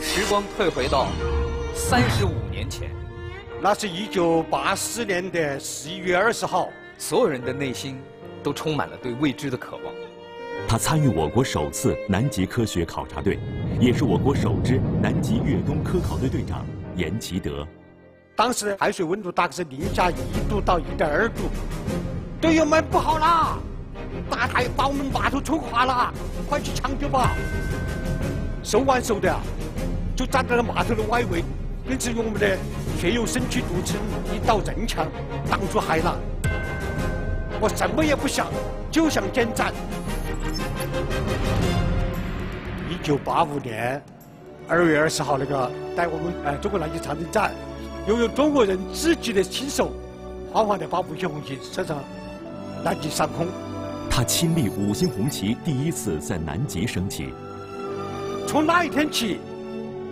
时光退回到三十五年前，那是一九八四年的十一月二十号，所有人的内心都充满了对未知的渴望。他参与我国首次南极科学考察队，也是我国首支南极越冬科考队队长严其德。当时海水温度大概是零下一度到一点二度，队友们不好啦！大海把我们码头冲垮了，快去抢救吧！手挽手的，就站在了码头的外围，并且用我们的血肉身躯组成一道人墙，挡住海浪。我什么也不想，就想建站。一九八五年二月二十号，那个在我们呃中国南极长征站，由用中国人自己的亲手，缓缓地把五星红旗升上南极上空。他亲历五星红旗第一次在南极升起。从那一天起，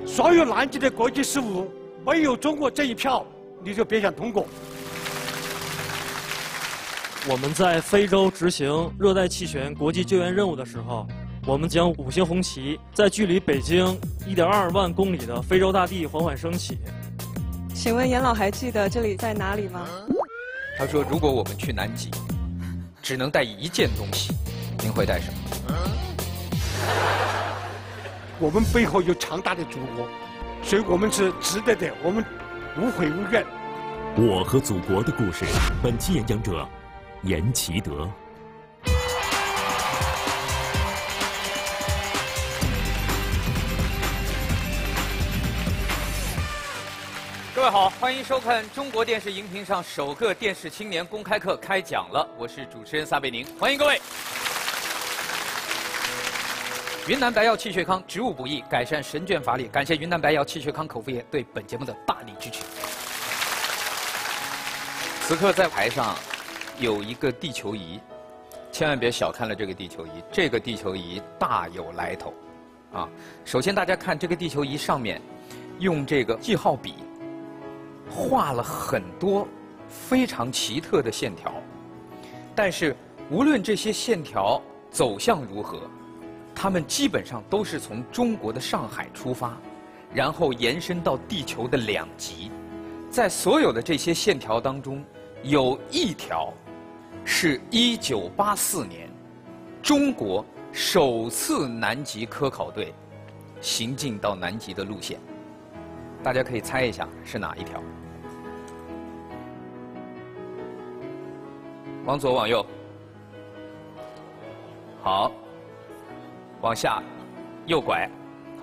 所有南极的国际事务没有中国这一票，你就别想通过。我们在非洲执行热带气旋国际救援任务的时候，我们将五星红旗在距离北京1.2万公里的非洲大地缓缓升起。请问严老还记得这里在哪里吗？他说：“如果我们去南极，只能带一件东西，您会带什么？”我们背后有强大的祖国，所以我们是值得的，我们无悔无怨。我和祖国的故事，本期演讲者严其德。各位好，欢迎收看中国电视荧屏上首个电视青年公开课开讲了，我是主持人撒贝宁，欢迎各位。云南白药气血康植物补益，改善神倦乏力。感谢云南白药气血康口服液对本节目的大力支持。此刻在台上有一个地球仪，千万别小看了这个地球仪，这个地球仪大有来头。啊，首先大家看这个地球仪上面，用这个记号笔画了很多非常奇特的线条，但是无论这些线条走向如何。他们基本上都是从中国的上海出发，然后延伸到地球的两极。在所有的这些线条当中，有一条是1984年中国首次南极科考队行进到南极的路线。大家可以猜一下是哪一条？往左，往右。好。往下，右拐，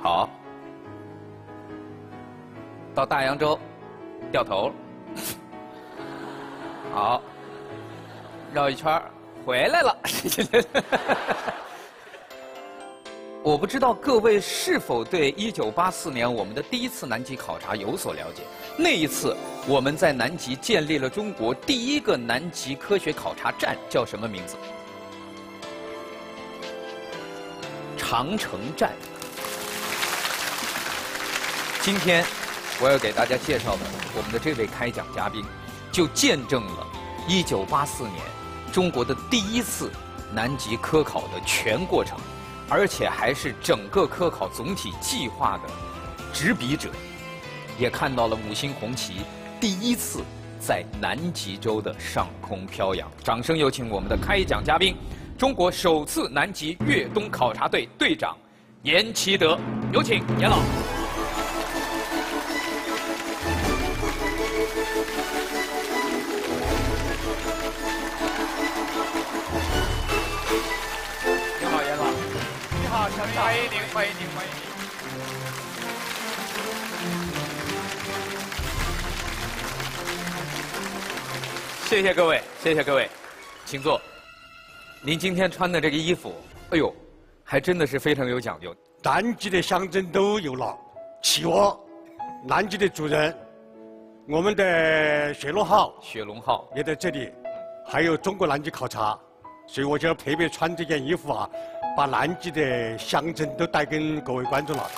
好，到大洋洲，掉头，好，绕一圈回来了。我不知道各位是否对1984年我们的第一次南极考察有所了解？那一次我们在南极建立了中国第一个南极科学考察站，叫什么名字？长城站。今天我要给大家介绍的我们的这位开讲嘉宾，就见证了1984年中国的第一次南极科考的全过程，而且还是整个科考总体计划的执笔者，也看到了五星红旗第一次在南极洲的上空飘扬。掌声有请我们的开讲嘉宾。中国首次南极越冬考察队队长严其德，有请严老。你好，严老。你好，小李。欢迎您，欢迎您，欢迎您。谢谢各位，谢谢各位，请坐。您今天穿的这个衣服，哎呦，还真的是非常有讲究。南极的象征都有了，企鹅，南极的主人，我们的雪龙号雪龙号也在这里，还有中国南极考察，所以我就特别穿这件衣服啊，把南极的象征都带给各位观众了。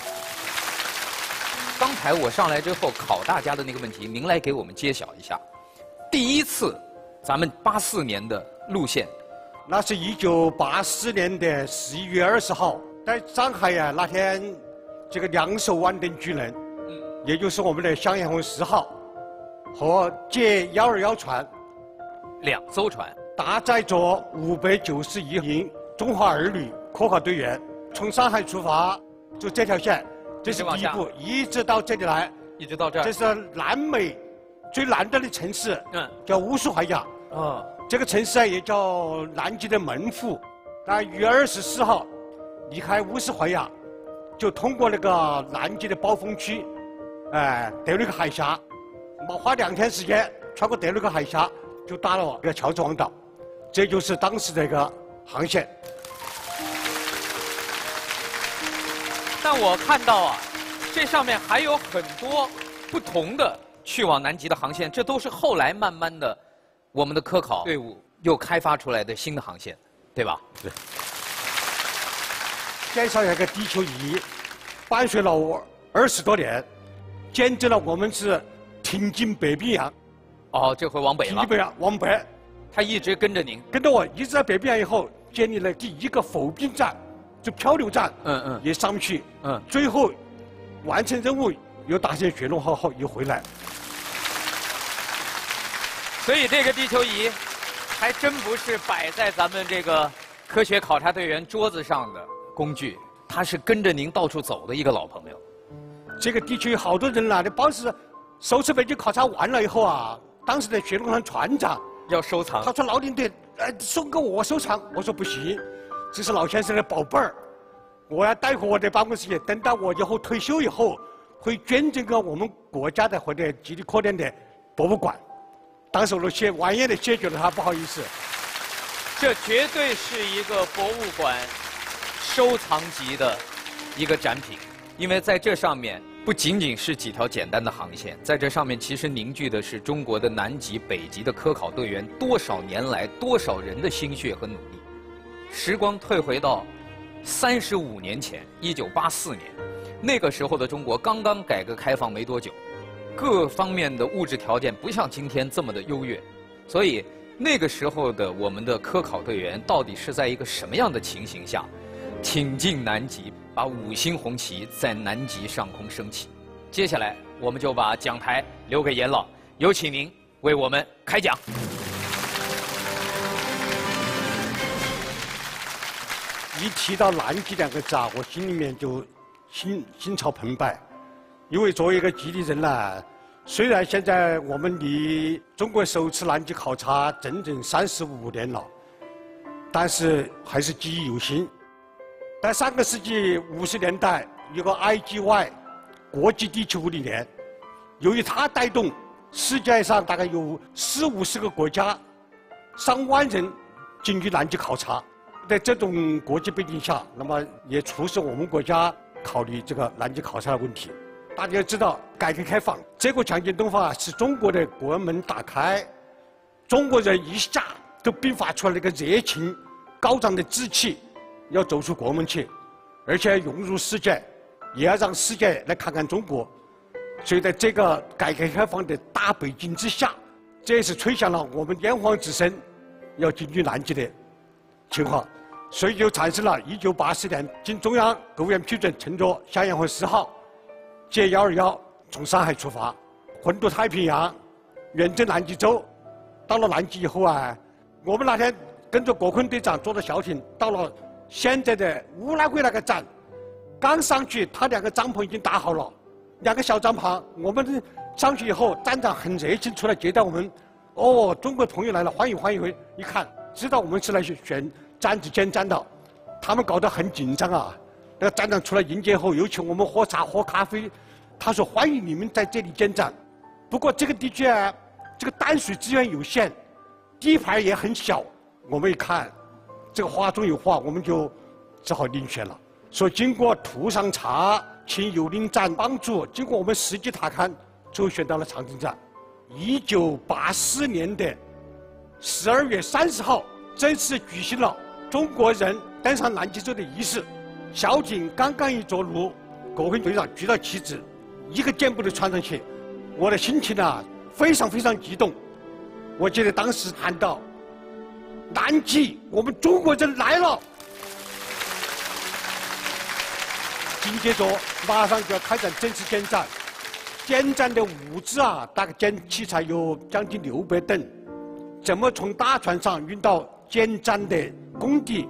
刚才我上来之后考大家的那个问题，您来给我们揭晓一下。第一次，咱们八四年的路线，那是一九八四年的十一月二十号，在上海呀、那天，这个两艘万吨巨轮，也就是我们的襄阳红十号和捷幺二幺船，两艘船，搭载着五百九十一名中华儿女科考队员，从上海出发，就这条线，这是第一步，一直到这里来，一直到这儿。这是南美最南端的城市，嗯，叫乌苏怀亚。哦，这个城市啊，也叫南极的门户。那月二十四号离开乌斯怀亚，就通过那个南极的暴风区，哎，德雷克海峡，没花两天时间，穿过德雷克海峡，就到了这个乔治王岛，这就是当时这个航线。但我看到啊，这上面还有很多不同的去往南极的航线，这都是后来慢慢的我们的科考队伍又开发出来的新的航线，对吧？介绍一下个地球仪，伴随了我二十多年，见证了我们是挺进北冰洋，哦，这回往北了挺进，北洋往北。他一直跟着您。跟着我一直在北冰洋以后，建立了第一个浮冰站，就漂流站，嗯嗯也上不去，嗯，最后完成任务，又搭乘雪龙号后又回来。所以这个地球仪还真不是摆在咱们这个科学考察队员桌子上的工具，它是跟着您到处走的一个老朋友。这个地区有好多人呐，你当时首次北京考察完了以后啊，当时的雪龙船船长要收藏他说老领队，呃，送给我收藏，我说不行，这是老先生的宝贝儿，我要带回我的办公室去，等到我以后退休以后，会捐赠给我们国家的或者极地科研的博物馆。当时我都谢婉言的谢绝了他，不好意思。这绝对是一个博物馆收藏级的一个展品，因为在这上面不仅仅是几条简单的航线，在这上面其实凝聚的是中国的南极、北极的科考队员多少年来多少人的心血和努力。时光退回到三十五年前，一九八四年，那个时候的中国刚刚改革开放没多久，各方面的物质条件不像今天这么的优越，所以那个时候的我们的科考队员到底是在一个什么样的情形下，挺进南极，把五星红旗在南极上空升起？接下来我们就把讲台留给严老，有请您为我们开讲。一提到南极两个字啊，我心里面就心心潮澎湃，因为作为一个基地人呢，虽然现在我们离中国首次南极考察整整三十五年了，但是还是记忆犹新。在上个世纪五十年代，有个 IGY 国际地球物理年，由于它带动世界上大概有四五十个国家，上万人进军南极考察。在这种国际背景下，那么也促使我们国家考虑这个南极考察的问题。大家知道，改革开放这个强劲动法使中国的国门打开，中国人一下都迸发出了那个热情高涨的志气，要走出国门去，而且要融入世界，也要让世界来看看中国。所以在这个改革开放的大背景之下，这也是吹响了我们炎黄子孙要进军南极的情况，所以就产生了1984年经中央国务院批准，乘坐襄阳红十号捷幺二幺从上海出发，横渡太平洋，远征南极洲。到了南极以后啊，我们那天跟着国坤队长坐着小艇到了现在的乌拉圭那个站，刚上去，他两个帐篷已经搭好了，两个小帐篷。我们上去以后，站长很热情出来接待我们。哦，中国朋友来了，欢迎欢迎！一看，知道我们是来选战子建站的，他们搞得很紧张啊。那个站长出来迎接后，又请我们喝茶喝咖啡。他说欢迎你们在这里建站。不过这个地区啊，这个淡水资源有限，地盘也很小。我们一看，这个话中有话，我们就只好另选了。说经过图上茶，请幽灵站帮助，经过我们实际踏勘，最后选到了长征站。一九八四年的十二月三十号，正式举行了中国人登上南极洲的仪式。小艇刚刚一着陆，国军队长举到旗帜，一个箭步就窜上去，我的心情啊非常非常激动。我记得当时喊道：“南极，我们中国人来了！”紧接着，马上就要开展正式建站。建站的物资啊，大概建器材有将近六百吨，怎么从大船上运到建站的工地？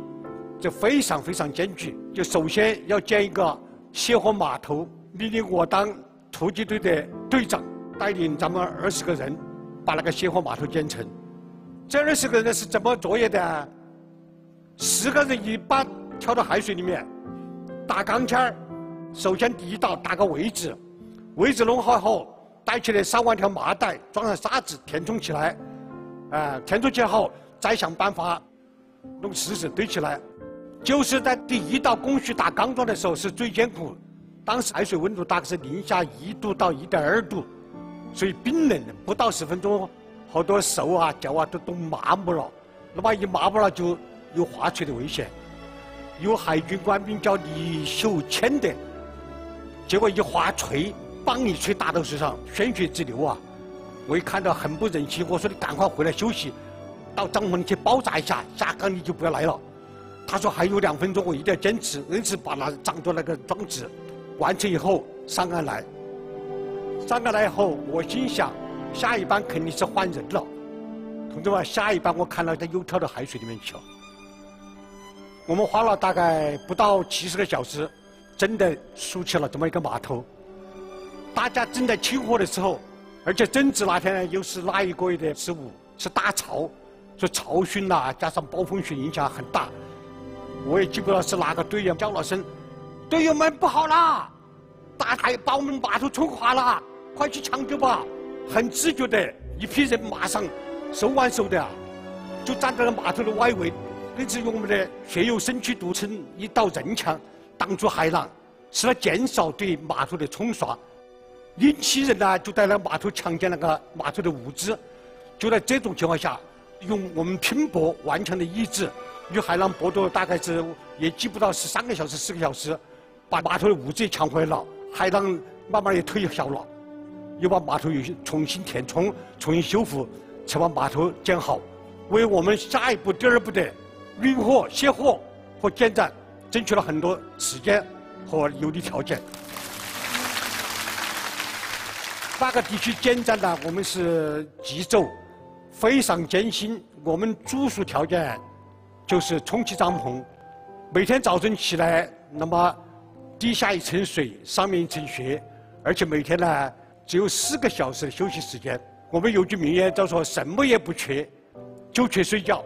这非常非常艰巨，就首先要建一个卸货码头，命令我当突击队的队长，带领咱们二十个人，把那个卸货码头建成。这二十个人是怎么作业的？十个人一把跳到海水里面，打钢钎首先第一道打个位置，位置弄好后，带起来三万条麻袋，装上沙子填充起来，啊，填充起来后，再想办法弄石子堆起来。就是在第一道工序打钢桩的时候是最艰苦，当时海水温度大概是零下一度到一点二度，所以冰冷，不到十分钟，好多手啊脚啊都都麻木了，那么一麻木了就有滑垂的危险。有海军官兵叫李秀谦的，结果一滑垂，梆一锤打到水上，鲜血直流啊！我一看到很不忍心，我说你赶快回来休息，到帐篷去包扎一下，下岗你就不要来了。他说还有两分钟，我一定要坚持，因此把那装着那个装置完成以后上岸来。上岸来以后，我心想，下一班肯定是换人了。同志们，下一班我看到他又跳到海水里面去了。我们花了大概不到七十个小时，真的竖起了这么一个码头。大家正在清货的时候，而且正值那天又是那一个月的十五，是大潮，所以潮汛呐，加上暴风雪影响很大。我也记不得是哪个队员叫了声：“队友们不好啦！大海把我们码头冲垮了，快去抢救吧！”很自觉的一批人马上手挽手的啊，就站在了码头的外围，一直用我们的血肉身躯筑成一道人墙，挡住海浪，使了减少对码头的冲刷。另七人呢，就在那码头抢建那个码头的物资。就在这种情况下，用我们拼搏顽强的意志。与海浪搏斗大概是也记不到是三个小时四个小时，把码头的物资抢回来了。海浪慢慢也退小了，又把码头又重新填充、重新修复，才把码头建好，为我们下一步、第二步的运货、卸货和建站争取了很多时间和有利条件。那个地区建站呢，我们是急走，非常艰辛，我们住宿条件。就是充气帐篷，每天早晨起来，那么地下一层水，上面一层雪，而且每天呢只有四个小时的休息时间。我们有句名言叫做“什么也不缺，就缺睡觉”。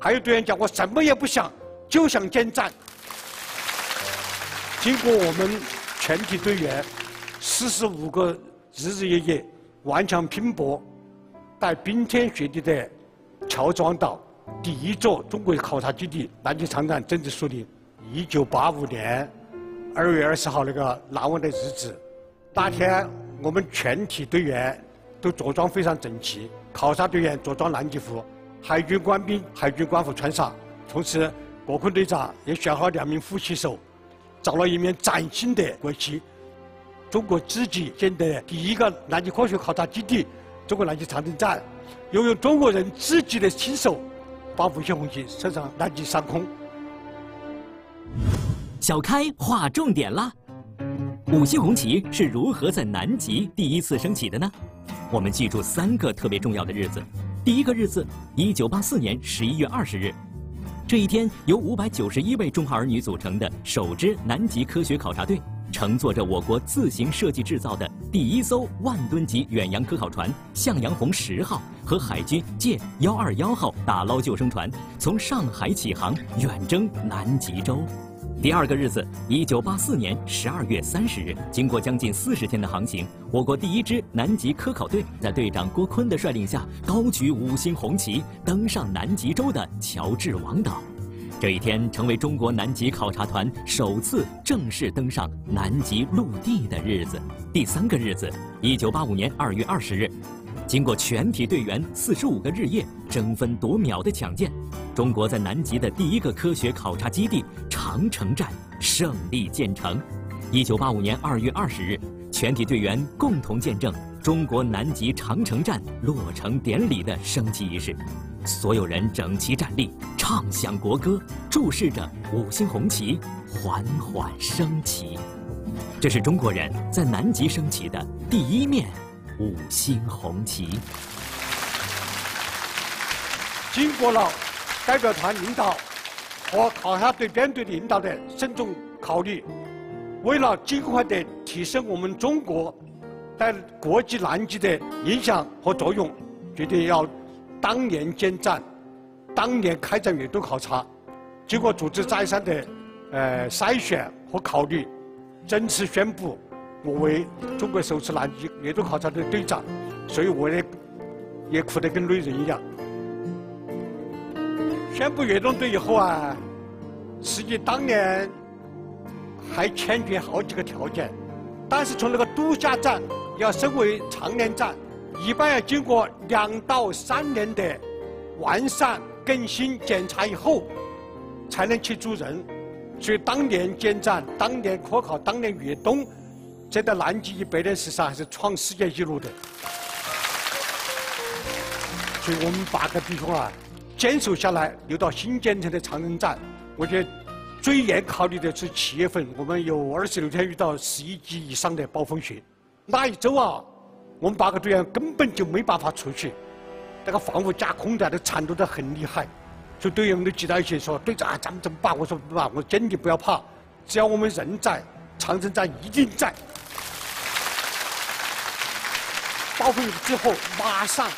还有队员讲我什么也不想，就想建站。经过我们全体队员四十五个日日夜夜顽强拼搏，在冰天雪地的乔庄岛。第一座中国考察基地南极长站正式树立。一九八五年二月二十号那个难忘的日子，那天我们全体队员都着装非常整齐，考察队员着装南极服，海军官兵海军官服穿上，同时国空队长也选好两名副旗手，找了一面崭新的国旗，中国自己建的第一个南极科学考察基地——中国南极长征站，拥有中国人自己的亲手。把五星红旗升上南极上空。小开划重点啦！五星红旗是如何在南极第一次升起的呢？我们记住三个特别重要的日子。第一个日子，一九八四年十一月二十日，这一天由五百九十一位中华儿女组成的首支南极科学考察队。乘坐着我国自行设计制造的第一艘万吨级远洋科考船“向阳红十号”和海军舰“幺二幺号”打捞救生船，从上海起航，远征南极洲。第二个日子，一九八四年十二月三十日，经过将近四十天的航行，我国第一支南极科考队在队长郭坤的率领下，高举五星红旗，登上南极洲的乔治王岛。这一天成为中国南极考察团首次正式登上南极陆地的日子。第三个日子，一九八五年二月二十日，经过全体队员四十五个日夜争分夺秒的抢建，中国在南极的第一个科学考察基地长城站胜利建成。一九八五年二月二十日，全体队员共同见证中国南极长城站落成典礼的升旗仪式。所有人整齐站立，唱响国歌，注视着五星红旗缓缓升起。这是中国人在南极升起的第一面五星红旗。经过了代表团领导和考察队编队领导的慎重考虑，为了尽快的提升我们中国在国际南极的影响和作用，决定要当年建站，当年开展阅读考察。经过组织再三的呃筛选和考虑。正式宣布，我为中国首次南极阅读考察队队长，所以我也也哭得跟泪人一样。宣布阅动队以后啊，实际当年还欠缺好几个条件，但是从那个度假站要升为常年站，一般要经过两到三年的完善更新检查以后，才能去住人。所以当年建站、当年科考、当年越冬，这在南极一百年史上还是创世界纪录的。所以我们八个弟兄啊，坚守下来，留到新建成的长城站。我觉得最严考虑的是七月份，我们有二十六天遇到十一级以上的暴风雪。那一周啊，我们八个队员根本就没办法出去，那个防护架空的都颤抖得很厉害。就队员们都挤到一起说：“队长啊，咱们怎么办？”我说：“不办，我坚定不要怕，只要我们人在，长城站一定在。”暴风雨之后，马上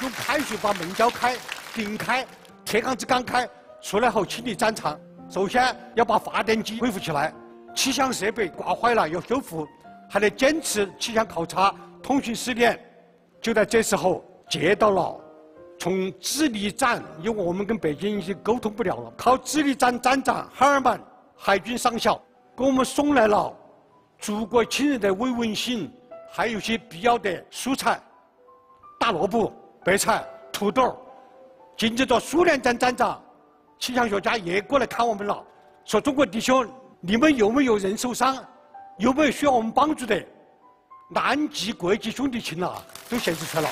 用开水把门浇开、顶开，铁杆子刚开，出来后清理战场。首先要把发电机恢复起来，气象设备刮坏了要修复，还在坚持气象考察、通讯试验。就在这时候，接到了。从智利站，因为我们跟北京已经沟通不了了，靠智利站站长哈尔曼海军上校给我们送来了祖国亲人的慰问信，还有些必要的蔬菜，大萝卜、白菜、土豆。紧接着苏联站站长、气象学家也过来看我们了，说：“中国弟兄，你们有没有人受伤？有没有需要我们帮助的？南极国际兄弟情啊，都显示出来了。”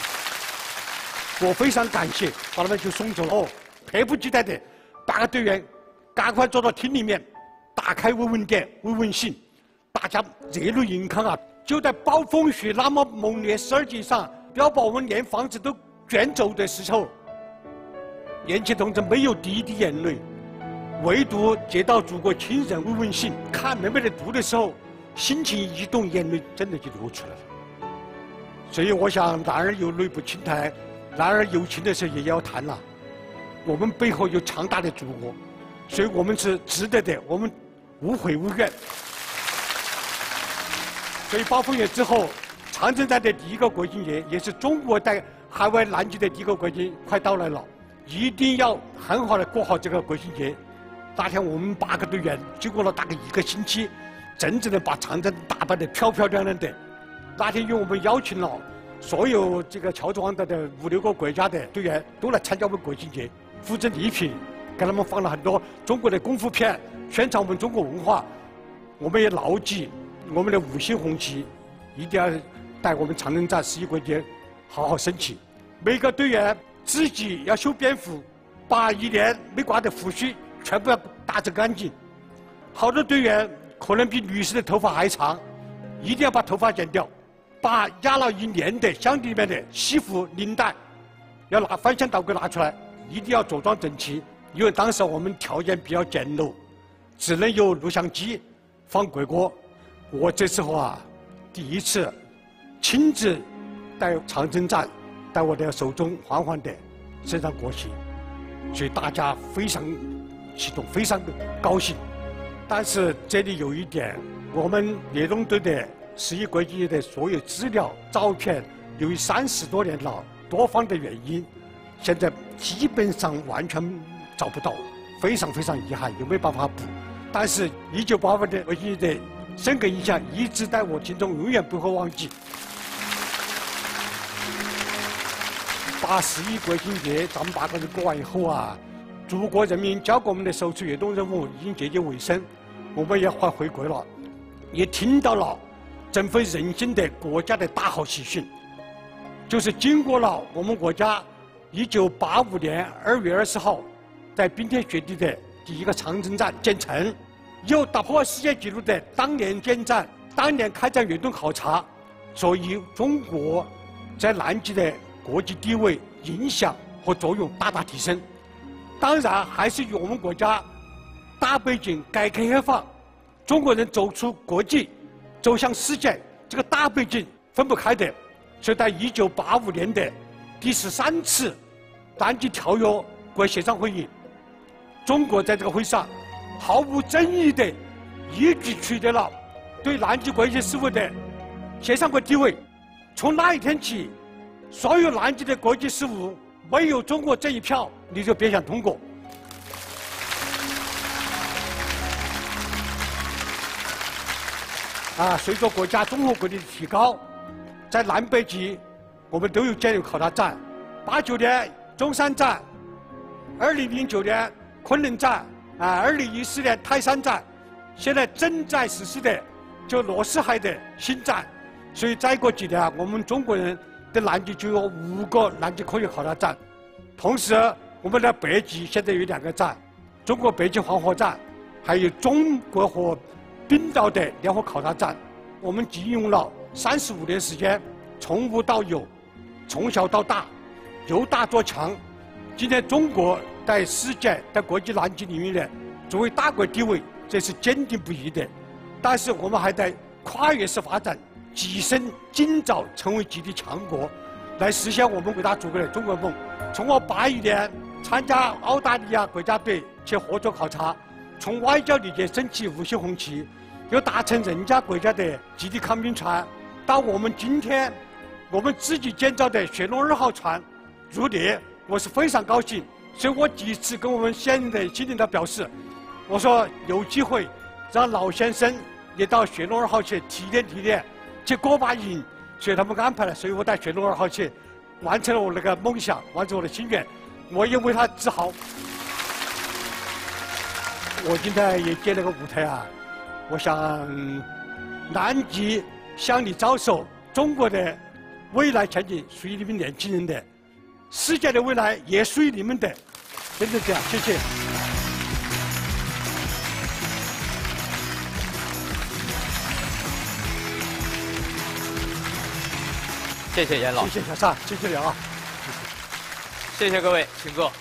我非常感谢，把他们就送走了。哦，迫不及待的，八个队员赶快坐到厅里面，打开慰问电、慰问信，大家热泪盈眶啊！就在暴风雪那么猛烈十二级以上，要把我们连房子都卷走的时候，年轻同志没有滴一滴眼泪，唯独接到祖国亲人慰问信，看妹妹的读的时候，心情一动，眼泪真的就流出来了。所以我想，男儿有泪不轻弹。男儿有情的时候也要谈了，我们背后有强大的祖国，所以我们是值得的，我们无悔无怨。所以暴风雨之后，长城站的第一个国庆节，也是中国在海外南极的第一个国庆，快到来了，一定要很好的过好这个国庆节。那天我们八个队员经过了大概一个星期，真正的把长城打扮得漂漂亮亮的。那天因为我们邀请了。所有这个乔治王德的五六个国家的队员都来参加我们国庆节，扶正礼品，给他们放了很多中国的功夫片，宣传我们中国文化。我们也牢记我们的五星红旗，一定要带我们长城站十一国节好好升起。每个队员自己要修边幅，把一年没刮的胡须全部要打整干净。好多队员可能比女士的头发还长，一定要把头发剪掉。把压了一年的箱底里面的西服领带，要拿翻箱倒柜拿出来，一定要着装整齐。因为当时我们条件比较简陋，只能有录像机放国歌。我这时候啊，第一次亲自在长征站，在我的手中缓缓的升上国旗，所以大家非常激动，非常高兴。但是这里有一点，我们猎动队的。十一国际的所有资料、照片，由于三十多年了多方的原因，现在基本上完全找不到，非常非常遗憾，又没办法补。但是，一九八八年国际的深刻印象一直在我心中，永远不会忘记。八十一国庆节咱们八个人过完以后啊，祖国人民交给我们的首次阅动任务已经接近尾声，我们也快回国了，也听到了振奋人心的国家的大好喜讯，就是经过了我们国家一九八五年二月二十号在冰天雪地的第一个长征站建成，有打破世界纪录的当年建站、当年开展阅动考察，所以中国在南极的。国际地位、影响和作用大大提升，当然还是与我们国家大背景改革开放、中国人走出国际、走向世界这个大背景分不开的。所以在一九八五年的第十三次南极条约国协商会议，中国在这个会上毫无争议的一举取得了对南极国际事务的协商国地位。从那一天起。所有南极的国际事务，没有中国这一票，你就别想通过。啊，随着国家综合国力的提高，在南北极，我们都有建立考察站。八九年中山站，二零零九年昆仑站，啊，二零一四年泰山站，现在正在实施的就罗斯海的新站。所以再过几年，我们中国人。在南极就有五个南极科学考察站，同时我们的北极现在有两个站，中国北极黄河站，还有中国和冰岛的联合考察站。我们仅用了三十五年时间，从无到有，从小到大，由大做强。今天中国在世界、在国际南极领域的作为大国地位，这是坚定不移的。但是我们还在跨越式发展。跻身今早成为极地强国，来实现我们伟大祖国的中国梦。从我八一年参加澳大利亚国家队去合作考察，从外交礼节升起五星红旗，又搭乘人家国家的极地抗冰船，到我们今天我们自己建造的雪龙二号船入列，我是非常高兴。所以我第一次跟我们现任的新领导表示，我说有机会让老先生也到雪龙二号去提炼提炼。去过把瘾，所以他们安排了，所以我带雪龙二号去，完成了我那个梦想，完成我的心愿，我也为他自豪。我今天也接了个舞台啊，我想南极向你招手，中国的未来前景属于你们年轻人的，世界的未来也属于你们的，真的这样，谢谢。谢谢严老，谢谢小尚，谢谢你啊！谢谢各位，请坐。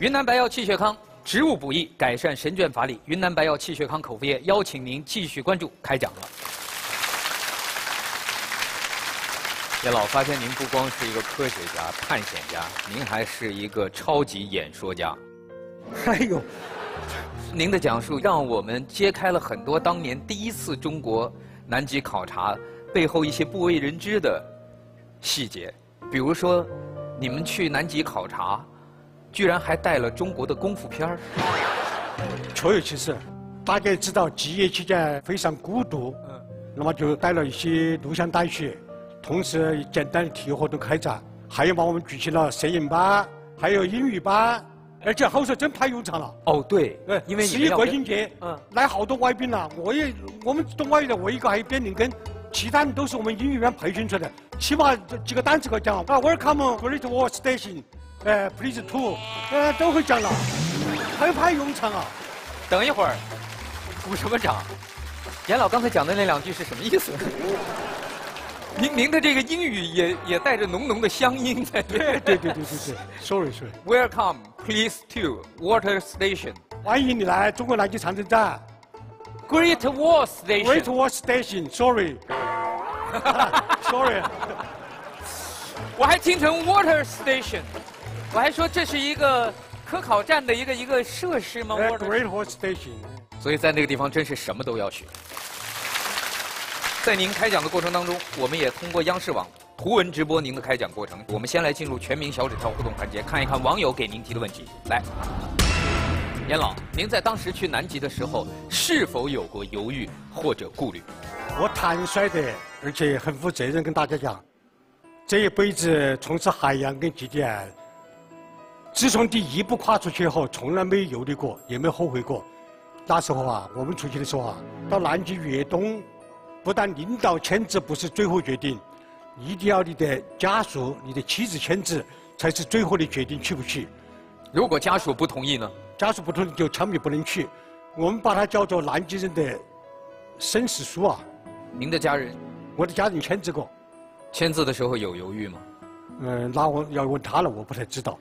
云南白药气血康植物补益改善神倦乏力，云南白药气血康口服液邀请您继续关注开讲了。叶老发现您不光是一个科学家、探险家，您还是一个超级演说家。哎呦，您的讲述让我们揭开了很多当年第一次中国南极考察。背后一些不为人知的细节，比如说，你们去南极考察，居然还带了中国的功夫片儿，确有其事。大家也知道，极夜期间非常孤独，嗯，那么就带了一些录像带去，同时简单的体育活动开展，还有嘛，我们举行了摄影班，还有英语班，而且好说真派用场了。哦，对，对，因为十一国庆节，嗯，来好多外宾了，我也我们懂外语的，我一个还有边灵根。其他人都是我们英语班培训出来的，起码几个单词可以讲啊，Welcome Great Wall Station，呃，Please to，呃，都会讲了，很派用场啊。等一会儿，鼓什么掌？严老刚才讲的那两句是什么意思？您您的这个英语也也带着浓浓的乡音在。对对对对对对，Sorry Sorry。Welcome Please to Water Station，欢迎你来中国南极长征站。Great Wall Station。Great Wall Station，Sorry。Sorry，我还听成 Water Station，我还说这是一个科考站的一个一个设施吗？Great Wall Station，所以在那个地方真是什么都要学。在您开讲的过程当中，我们也通过央视网图文直播您的开讲过程。我们先来进入全民小纸条互动环节，看一看网友给您提的问题。来，严老，您在当时去南极的时候，是否有过犹豫或者顾虑？我坦率的。而且很负责任跟大家讲，这一辈子从事海洋跟极地啊，自从第一步跨出去后，从来没犹豫过，也没后悔过。那时候啊，我们出去的时候啊，到南极越冬，不但领导签字不是最后决定，一定要你的家属、你的妻子签字才是最后的决定，去不去？如果家属不同意呢？家属不同意就枪毙不能去。我们把它叫做南极人的生死书啊。您的家人？我的家人签字过。签字的时候有犹豫吗？嗯，那我要问他了，我不太知道。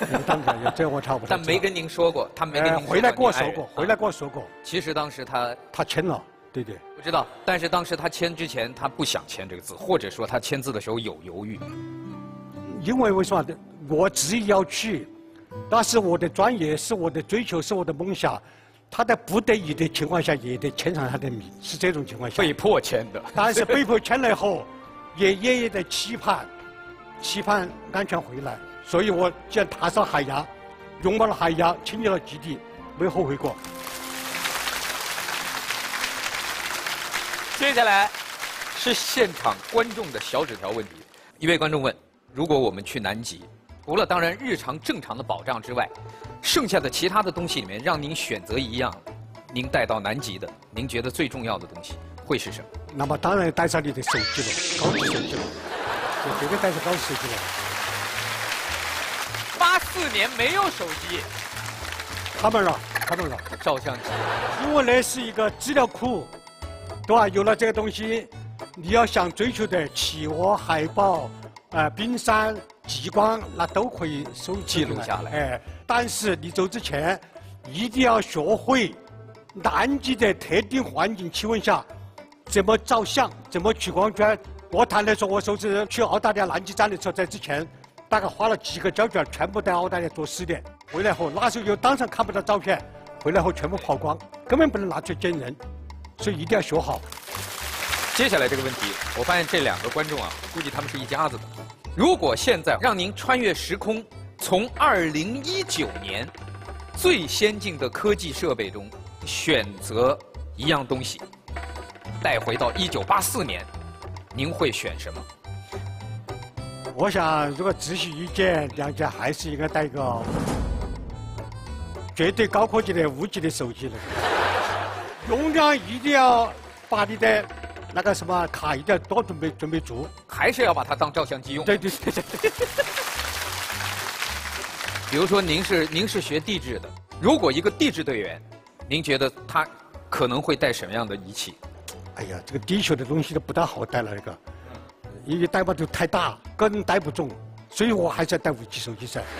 当然，这我差不多。但没跟您说过，他没跟您回来跟我说过，回来跟我说过。其实当时他他签了，对对。不知道，但是当时他签之前，他不想签这个字，或者说他签字的时候有犹豫。因为为什么？我执意要去，那是我的专业，是我的追求，是我的梦想。他在不得已的情况下，也得签上他的名，是这种情况下。被迫签的。但是被迫签了以后，也也也在期盼，期盼安全回来。所以我既然踏上海洋，拥抱了海洋，亲近了基地，没后悔过。接下来是现场观众的小纸条问题。一位观众问：如果我们去南极，除了当然日常正常的保障之外，剩下的其他的东西里面，让您选择一样，您带到南极的，您觉得最重要的东西会是什么？那么当然带上你的手机了，高级手机了，我绝对带上高级手机了。八四年没有手机，他们了，他们了，照相机，因为那是一个资料库，对吧？有了这个东西，你要想追求的企鹅、海豹、呃冰山、极光，那都可以收记录下来。哎，但是你走之前，一定要学会南极的特定环境气温下怎么照相，怎么取光圈。我坦白说，我首次去澳大利亚南极站的时候，在之前。大概花了几个胶卷，全部在澳大利亚做试验。回来后，那时候又当场看不到照片，回来后全部跑光，根本不能拿去见人，所以一定要学好。接下来这个问题，我发现这两个观众啊，估计他们是一家子的。如果现在让您穿越时空，从2019年最先进的科技设备中选择一样东西，带回到1984年，您会选什么？我想，如果只许一件，两家还是应该带一个绝对高科技的五 G 的手机了。容量一定要把你的那个什么卡一定要多准备准备足，还是要把它当照相机用。对对对对。比如说，您是您是学地质的，如果一个地质队员，您觉得他可能会带什么样的仪器？哎呀，这个地球的东西都不大好带了，这个。因为带把头太大，个人带不中，所以我还是要带五 G 手机噻。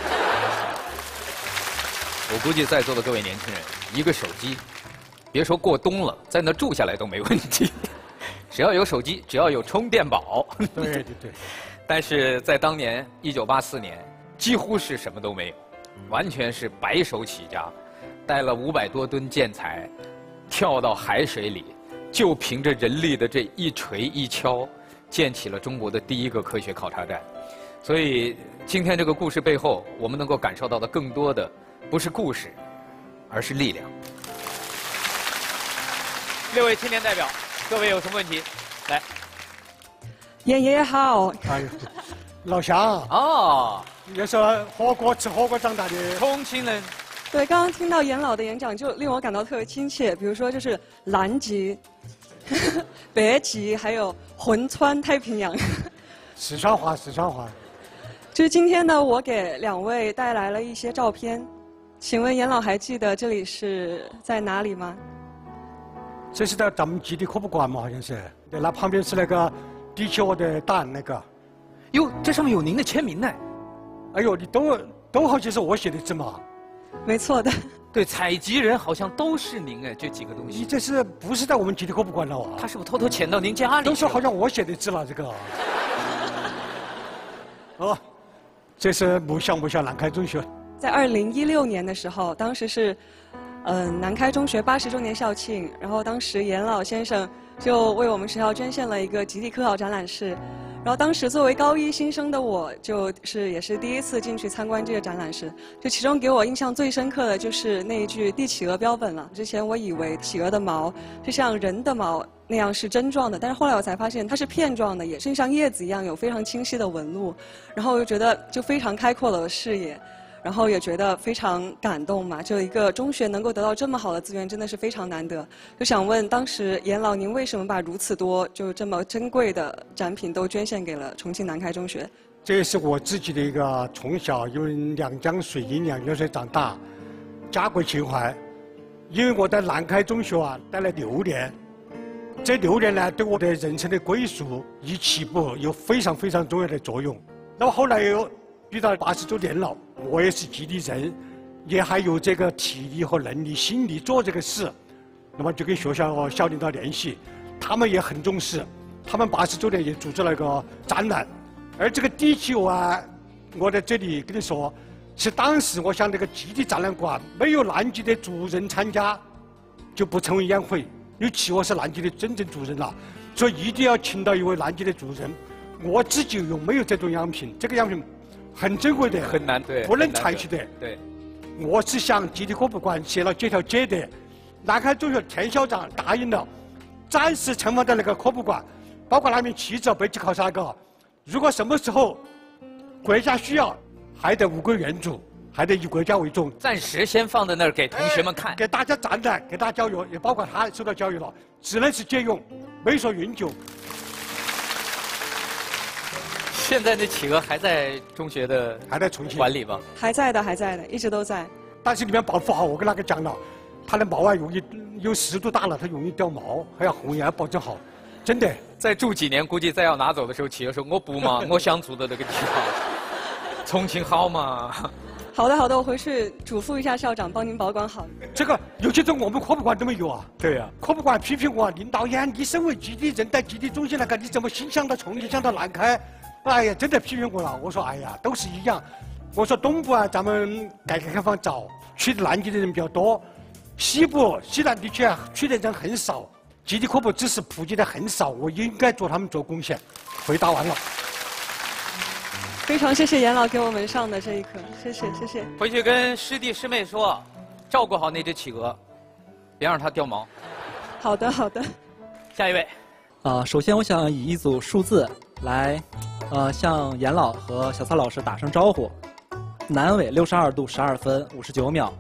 我估计在座的各位年轻人，一个手机，别说过冬了，在那住下来都没问题。只要有手机，只要有充电宝。对对对。但是在当年一九八四年，几乎是什么都没有，完全是白手起家，带了五百多吨建材，跳到海水里，就凭着人力的这一锤一敲。建起了中国的第一个科学考察站，所以今天这个故事背后，我们能够感受到的更多的不是故事，而是力量。六位青年代表，各位有什么问题？来，严爷爷好。哎，老乡。哦。也是火锅吃火锅长大的重庆人。对，刚刚听到严老的演讲，就令我感到特别亲切。比如说，就是南极。北极还有横穿太平洋，四川话，四川话。就是今天呢，我给两位带来了一些照片，请问严老还记得这里是在哪里吗？这是在咱们基地科普馆嘛，好像是。对，那旁边是那个地球的蛋那个。哟，这上面有您的签名呢。哎呦，你都都好像是我写的字嘛。没错的。对，采集人好像都是您哎，这几个东西。你这是不是在我们基地科普馆了啊？他是不是偷偷潜到您家里？都说好像我写的字了，这个。哦，这是母校，母校南开中学。在二零一六年的时候，当时是，嗯，南开中学八十周年校庆，然后当时严老先生就为我们学校捐献了一个极地科考展览室，然后当时作为高一新生的我，就是也是第一次进去参观这个展览室。就其中给我印象最深刻的就是那一句“帝企鹅标本”了。之前我以为企鹅的毛就像人的毛那样是针状的，但是后来我才发现它是片状的，也是像叶子一样有非常清晰的纹路。然后我就觉得就非常开阔了视野。然后也觉得非常感动嘛，就一个中学能够得到这么好的资源，真的是非常难得。就想问，当时严老，您为什么把如此多就这么珍贵的展品都捐献给了重庆南开中学？这也是我自己的一个从小因为两江水银两江水长大，家国情怀。因为我在南开中学啊待了六年，这六年呢对我的人生的归宿与起步有非常非常重要的作用。那么后来又。遇到八十周年了，我也是基地人，也还有这个体力和能力、心力做这个事，那么就跟学校和校领导联系，他们也很重视，他们八十周年也组织了一个展览，而这个地球啊，我在这里跟你说，是当时我想这个基地展览馆没有南极的主人参加，就不成为宴会，因为我是南极的真正主人了，所以一定要请到一位南极的主人。我自己又没有这种样品，这个样品。很珍贵的，很难对，不能采取的。对，我是向基地科普馆写了这条街的，南开中学田校长答应了，暂时存放在那个科普馆，包括那面旗子北极考察那个，如果什么时候国家需要，还得物归原主，还得以国家为重。暂时先放在那儿给同学们看，给大家展览，给大家教育，也包括他受到教育了，只能是借用，没说永久。现在那企鹅还在中学的还在重庆管理吗？还在的，还在的，一直都在。但是你们保护好，我跟那个讲了，它的毛啊容易有湿度大了，它容易掉毛，还要红要保证好，真的。再住几年，估计再要拿走的时候，企鹅说：“我不嘛，我想住的那个地方，重庆好嘛。”好的，好的，我回去嘱咐一下校长，帮您保管好。这个有些种我们科普馆都没有啊。对呀，科普馆批评我，林导演，你身为基地人，在基地中心那个，你怎么心想到重庆，想到南开？哎呀，真的批评我了。我说，哎呀，都是一样。我说东部啊，咱们改革开放早，去南极的人比较多；西部、西南地区啊，去的人很少。基地科普知识普及的很少，我应该做他们做贡献。回答完了。非常谢谢严老给我们上的这一课，谢谢谢谢。回去跟师弟师妹说，照顾好那只企鹅，别让它掉毛。好的好的。下一位。啊，首先我想以一组数字来。呃，向严老和小蔡老师打声招呼。南纬六十二度十二分五十九秒，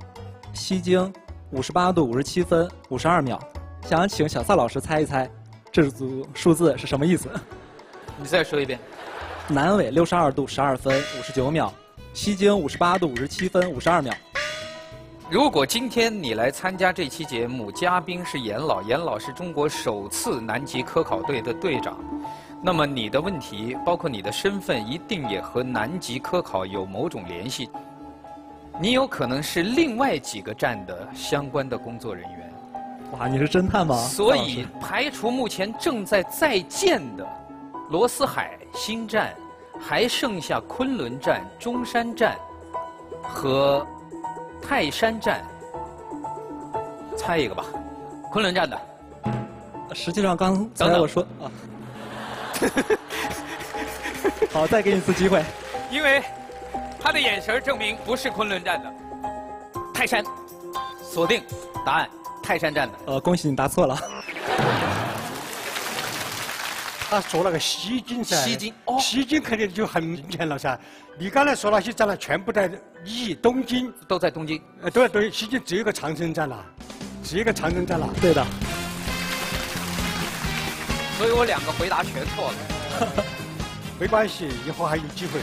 西经五十八度五十七分五十二秒。想请小蔡老师猜一猜，这组数字是什么意思？你再说一遍。南纬六十二度十二分五十九秒，西经五十八度五十七分五十二秒。如果今天你来参加这期节目，嘉宾是严老，严老是中国首次南极科考队的队长。那么你的问题，包括你的身份，一定也和南极科考有某种联系。你有可能是另外几个站的相关的工作人员。哇，你是侦探吗？所以排除目前正在在建的罗斯海新站，还剩下昆仑站、中山站和泰山站。猜一个吧，昆仑站的。实际上刚才我说啊。好，再给你一次机会。因为他的眼神证明不是昆仑站的，泰山，锁定答案，泰山站的。呃，恭喜你答错了。他说那个西京噻，西京，哦，西京肯定就很明显了噻。你刚才说那些站了，全部在一东京，都在东京。呃，对对，西京只有一个长城站了，只有一个长城站了。对的。所以我两个回答全错了，没关系，以后还有机会。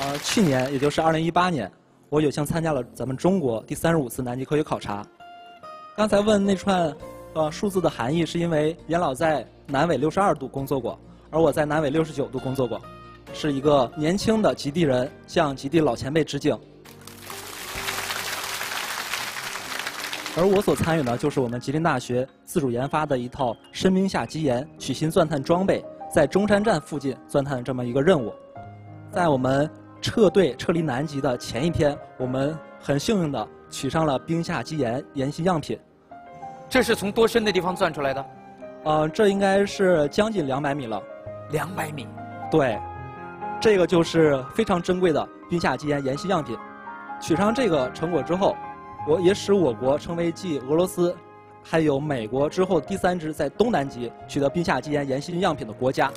呃，去年也就是二零一八年，我有幸参加了咱们中国第三十五次南极科学考察。刚才问那串呃数字的含义，是因为严老在南纬六十二度工作过，而我在南纬六十九度工作过，是一个年轻的极地人向极地老前辈致敬。而我所参与的，就是我们吉林大学自主研发的一套深冰下基岩取芯钻探装备，在中山站附近钻探的这么一个任务。在我们撤队撤离南极的前一天，我们很幸运的取上了冰下基岩岩芯样品。这是从多深的地方钻出来的？呃，这应该是将近两百米了。两百米。对，这个就是非常珍贵的冰下基岩岩芯样品。取上这个成果之后，我也使我国成为继俄罗斯、还有美国之后第三支在东南极取得冰下基岩岩芯样品的国家。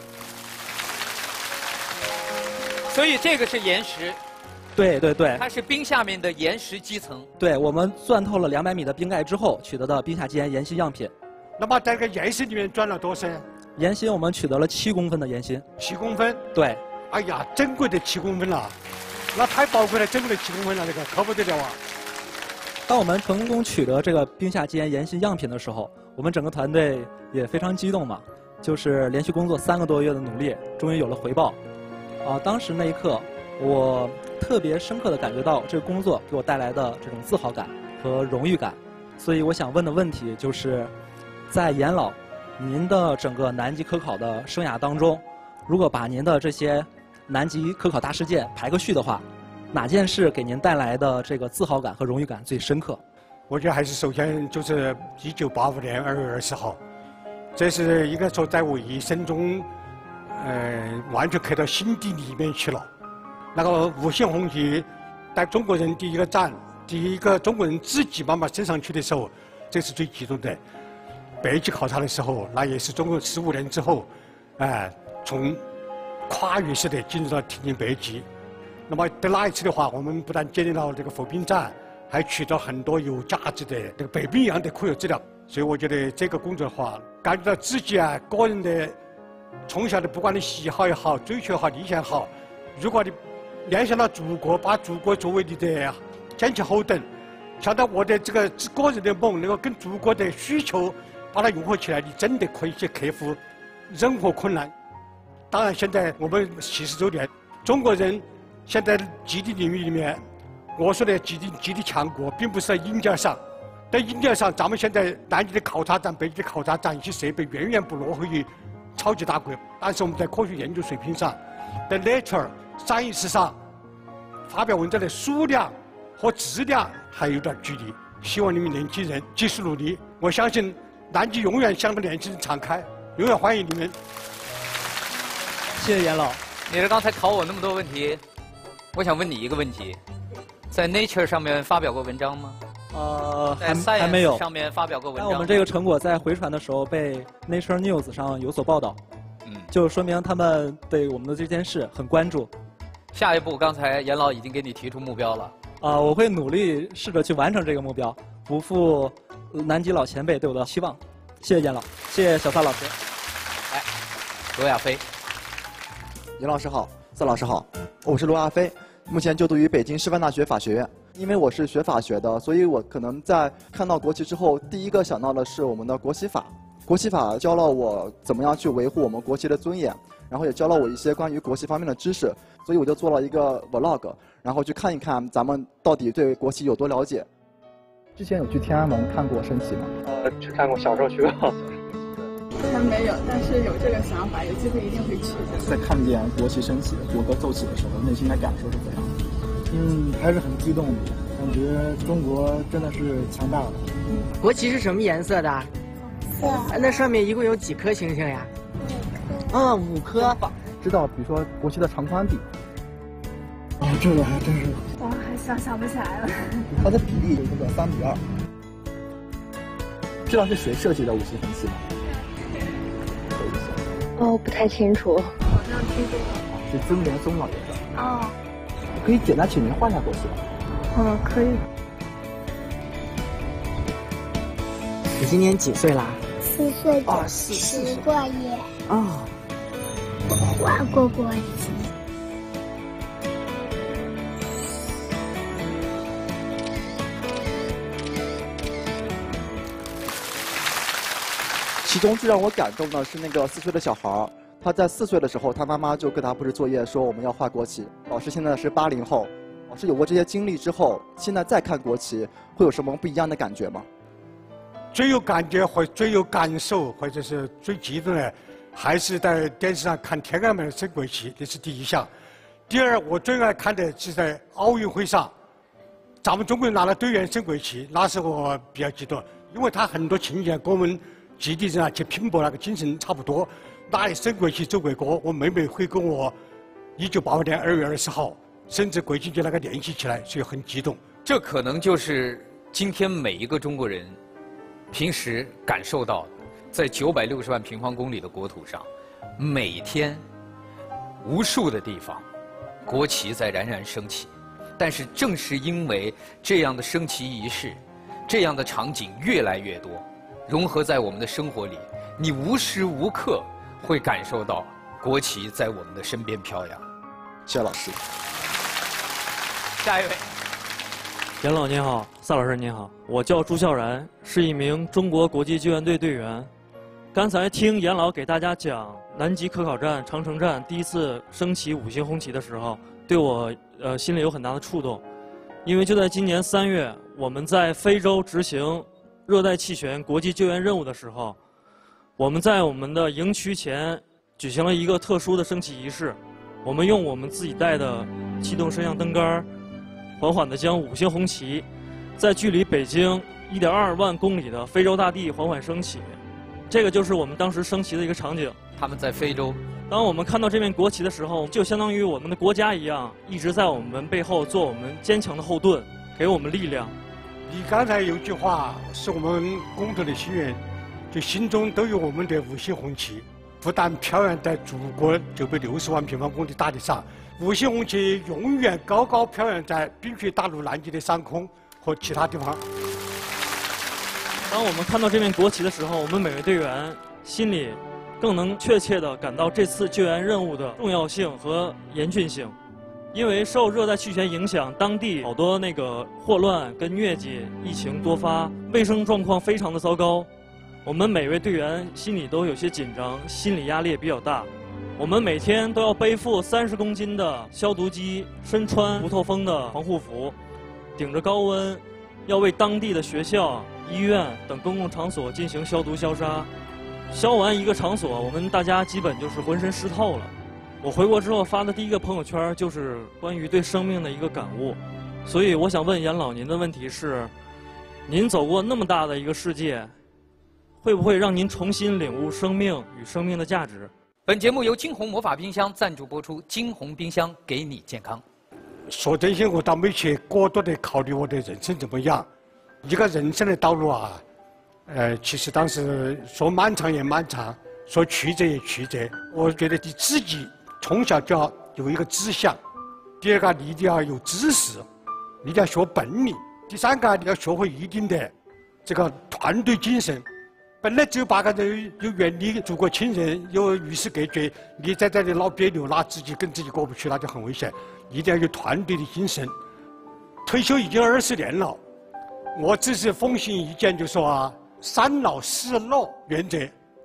所以这个是岩石。对对对。它是冰下面的岩石基层。对，我们钻透了两百米的冰盖之后取得的冰下基岩岩芯样品。那么在这个岩石里面钻了多深？岩芯我们取得了七公分的岩芯。七公分？对。哎呀，珍贵的七公分了，那太宝贵了，珍贵的七公分了，这个可不得了啊！当我们成功取得这个冰下基岩岩芯样品的时候，我们整个团队也非常激动嘛，就是连续工作三个多月的努力，终于有了回报。啊，当时那一刻，我特别深刻的感觉到这个工作给我带来的这种自豪感和荣誉感。所以我想问的问题就是，在严老。您的整个南极科考的生涯当中，如果把您的这些南极科考大事件排个序的话，哪件事给您带来的这个自豪感和荣誉感最深刻？我觉得还是首先就是一九八五年二月二十号，这是应该说在我一生中，呃，完全刻到心底里面去了。那个五星红旗带中国人第一个站，第一个中国人自己慢慢升上去的时候，这是最激动的。北极考察的时候，那也是中国十五年之后，哎，从跨越式的进入到挺进北极。那么在那一次的话，我们不但建立了这个伏冰站，还取得很多有价值的这个北冰洋的科学资料。所以我觉得这个工作的话，感觉到自己啊个人的从小的不管你喜好也好，追求也好，理想也好，如果你联想到祖国，把祖国作为你的坚强后盾，想到我的这个个人的梦能够跟祖国的需求。把它融合起来，你真的可以去克服任何困难。当然，现在我们七十周年，中国人现在基地领域里面，我说的基地基地强国，并不是在硬件上，在硬件上，咱们现在南极的考察站、北极的考察站一些设备远远不落后于超级大国。但是我们在科学研究水平上，在 Nature Science 上发表文章的数量和质量还有点距离。希望你们年轻人继续努力，我相信。南极永远向着年轻人敞开，永远欢迎你们。谢谢严老，你是刚才考我那么多问题，我想问你一个问题，在 Nature 上面发表过文章吗？呃，还还没有。上面发表过文章。那我们这个成果在回传的时候被 Nature News 上有所报道，嗯，就说明他们对我们的这件事很关注。下一步，刚才严老已经给你提出目标了。啊，我会努力试着去完成这个目标，不负。南极老前辈对我的期望，谢谢严老，谢谢小范老师。来，罗亚飞，严老师好，范老师好，我是罗亚飞，目前就读于北京师范大学法学院。因为我是学法学的，所以我可能在看到国旗之后，第一个想到的是我们的国旗法。国旗法教了我怎么样去维护我们国旗的尊严，然后也教了我一些关于国旗方面的知识，所以我就做了一个 vlog，然后去看一看咱们到底对国旗有多了解。之前有去天安门看过升旗吗？呃，去看过，小时候去过。还没有，但是有这个想法，有机会一定会去。在看见国旗升起、国歌奏起的时候，内心的感受是怎样？嗯，还是很激动的，感觉中国真的是强大了。国旗是什么颜色的？色。那上面一共有几颗星星呀？啊，五颗。知道，比如说国旗的长宽比。啊，这个还真是。我还想想不起来了。它的比例就是这个三比二。知道是谁设计的五星红旗吗？哦，不太清楚。好像听过。是曾连松老爷子。哦。可以简单请您换下过去吗？嗯，可以。你今年几岁啦？四岁。哦，四岁。过耶。哦。换过国旗。其中最让我感动的是那个四岁的小孩，他在四岁的时候，他妈妈就给他布置作业，说我们要画国旗。老师现在是八零后，老师有过这些经历之后，现在再看国旗，会有什么不一样的感觉吗？最有感觉或最有感受，或者是最激动的，还是在电视上看天安门升国旗，这是第一项。第二，我最爱看的是在奥运会上，咱们中国人拿了队员升国旗，那时候我比较激动，因为他很多情节跟我们。基地人啊去拼搏那个精神差不多。哪里升国旗奏国歌，我妹妹会跟我一九八五年二月二十号，甚至国庆节那个联系起来，所以很激动。这可能就是今天每一个中国人平时感受到的，在九百六十万平方公里的国土上，每天无数的地方，国旗在冉冉升起。但是正是因为这样的升旗仪式，这样的场景越来越多，融合在我们的生活里，你无时无刻。会感受到国旗在我们的身边飘扬。谢老师，下一位，严老您好，萨老师您好，我叫朱孝然，是一名中国国际救援队队员。刚才听严老给大家讲南极科考站、长城站第一次升起五星红旗的时候，对我呃心里有很大的触动，因为就在今年三月，我们在非洲执行热带气旋国际救援任务的时候。我们在我们的营区前举行了一个特殊的升旗仪式，我们用我们自己带的气动升降灯杆，缓缓地将五星红旗，在距离北京1.22万公里的非洲大地缓缓升起。这个就是我们当时升旗的一个场景。他们在非洲，当我们看到这面国旗的时候，就相当于我们的国家一样，一直在我们背后做我们坚强的后盾，给我们力量。你刚才有句话是我们共同的心愿。就心中都有我们的五星红旗，不但飘扬在祖国九百六十万平方公里大地上，五星红旗永远高高飘扬在冰雪大陆南极的上空和其他地方。当我们看到这面国旗的时候，我们每位队员心里更能确切地感到这次救援任务的重要性和严峻性。因为受热带气旋影响，当地好多那个霍乱跟疟疾疫情多发，卫生状况非常的糟糕。我们每位队员心里都有些紧张，心理压力也比较大。我们每天都要背负三十公斤的消毒机，身穿不透风的防护服，顶着高温，要为当地的学校、医院等公共场所进行消毒消杀。消完一个场所，我们大家基本就是浑身湿透了。我回国之后发的第一个朋友圈就是关于对生命的一个感悟。所以我想问严老，您的问题是：您走过那么大的一个世界。会不会让您重新领悟生命与生命的价值？本节目由金鸿魔法冰箱赞助播出，金鸿冰箱给你健康。说真心，我倒没去过多的考虑我的人生怎么样。一个人生的道路啊，呃，其实当时说漫长也漫长，说曲折也曲折。我觉得你自己从小就要有一个志向，第二个你一定要有知识，你要学本领，第三个你要学会一定的这个团队精神。本来只有八个人，又远离祖国亲人，又与世隔绝，你在这里闹别扭，那自己跟自己过不去，那就很危险。一定要有团队的精神。退休已经二十年了，我只是奉行一件，就说啊，三老四老原则。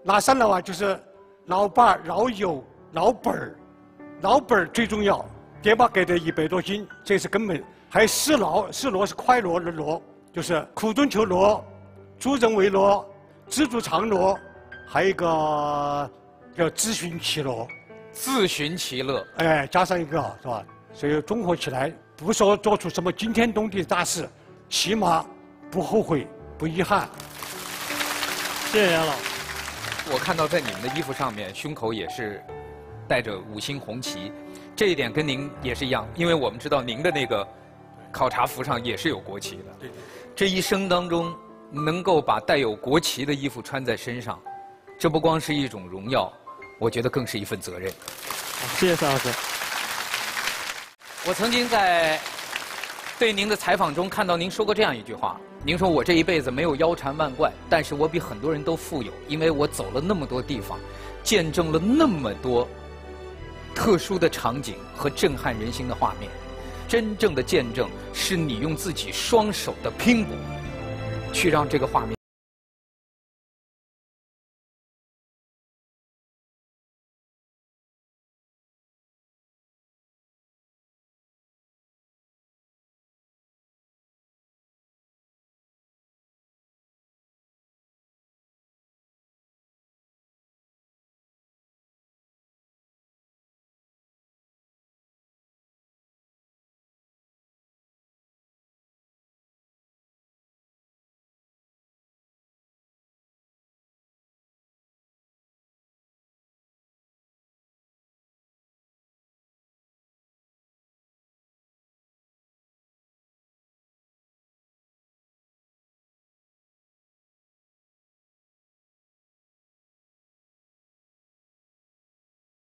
哪三老啊？就是老爸、老友、老本儿。老本儿最重要，爹妈给的一百多斤，这是根本。还有四劳，四乐是快乐的乐，就是苦中求乐，助人为乐。知足常乐，还有一个叫自寻其乐。自寻其乐，哎，加上一个是吧？所以综合起来，不说做出什么惊天动地的大事，起码不后悔、不遗憾。谢谢杨老。我看到在你们的衣服上面，胸口也是带着五星红旗，这一点跟您也是一样，因为我们知道您的那个考察服上也是有国旗的。对。这一生当中。能够把带有国旗的衣服穿在身上，这不光是一种荣耀，我觉得更是一份责任。谢谢蔡老师。我曾经在对您的采访中看到您说过这样一句话：您说我这一辈子没有腰缠万贯，但是我比很多人都富有，因为我走了那么多地方，见证了那么多特殊的场景和震撼人心的画面。真正的见证是你用自己双手的拼搏。去让这个画面。